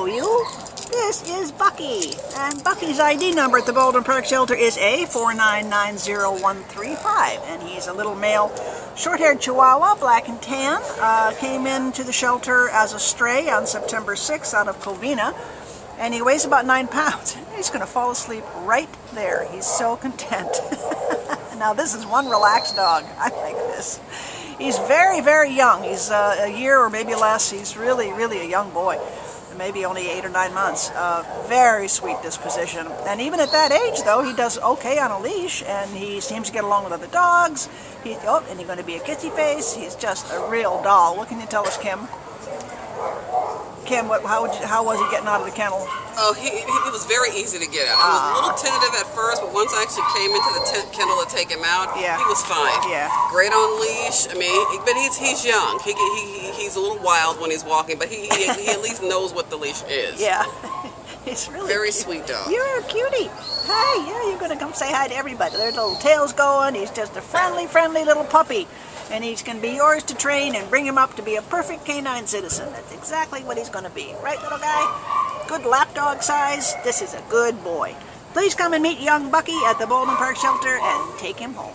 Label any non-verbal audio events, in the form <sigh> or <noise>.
you. This is Bucky, and Bucky's ID number at the Baldwin Park Shelter is A4990135, and he's a little male short-haired Chihuahua, black and tan, uh, came into the shelter as a stray on September 6th out of Covina, and he weighs about 9 pounds. <laughs> He's going to fall asleep right there. He's so content. <laughs> now this is one relaxed dog. I like this. He's very, very young. He's uh, a year or maybe less. He's really, really a young boy maybe only eight or nine months. Uh, very sweet disposition. And even at that age, though, he does okay on a leash, and he seems to get along with other dogs. He, oh, and he's going to be a kissy face. He's just a real doll. What can you tell us, Kim? Kim, what, how, you, how was he getting out of the kennel? Oh, he, he was very easy to get out. He was a little ah. tentative at first, but once I actually came into the tent kennel to take him out, yeah. he was fine. Yeah. Great on leash. I mean, but he's he's young. He, he he's a little wild when he's walking, but he he, he at least knows what the leash is. Yeah. <laughs> He's really very cute. sweet dog. You're a cutie. Hi, yeah, you're gonna come say hi to everybody. There's little tails going. He's just a friendly, friendly little puppy and he's going to be yours to train and bring him up to be a perfect canine citizen. That's exactly what he's going to be. Right, little guy? Good lapdog size. This is a good boy. Please come and meet young Bucky at the Baldwin Park Shelter and take him home.